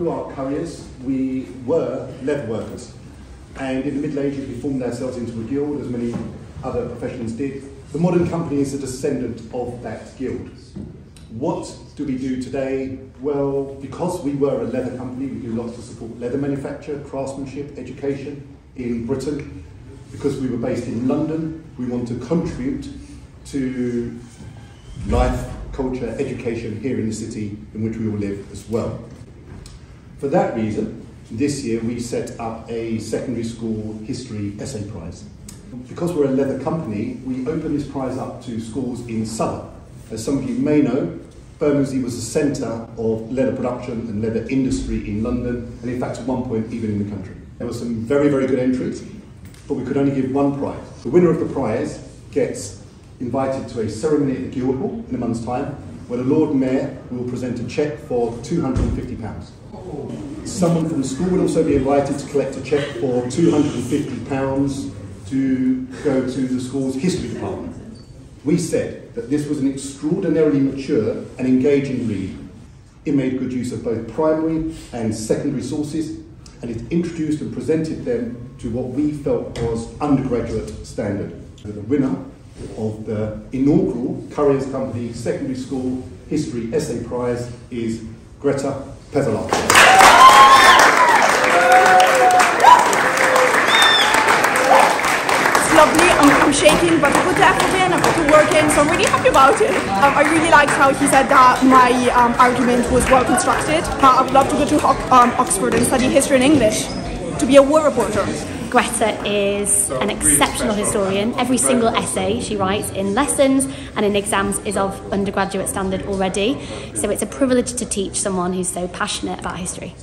who are curriers, we were leather workers. And in the Middle Ages, we formed ourselves into a guild, as many other professions did. The modern company is a descendant of that guild. What do we do today? Well, because we were a leather company, we do lots to support leather manufacture, craftsmanship, education in Britain. Because we were based in London, we want to contribute to life, culture, education here in the city in which we all live as well. For that reason, this year we set up a secondary school history essay prize. Because we're a leather company, we open this prize up to schools in Southwark. As some of you may know, Bermondsey was the centre of leather production and leather industry in London, and in fact at one point even in the country. There were some very, very good entries, but we could only give one prize. The winner of the prize gets invited to a ceremony at the Guildhall in a month's time, where the Lord Mayor will present a cheque for £250. Someone from the school will also be invited to collect a cheque for £250 to go to the school's history department. We said that this was an extraordinarily mature and engaging read. It made good use of both primary and secondary sources, and it introduced and presented them to what we felt was undergraduate standard. The winner of the inaugural Curriers' Company Secondary School History Essay Prize is Greta. It's lovely. I'm, I'm shaking, but put the effort in, I put the work in, so I'm really happy about it. Um, I really liked how he said that my um, argument was well constructed. Uh, I would love to go to um, Oxford and study history and English to be a war reporter. Greta is an exceptional historian. Every single essay she writes in lessons and in exams is of undergraduate standard already. So it's a privilege to teach someone who's so passionate about history.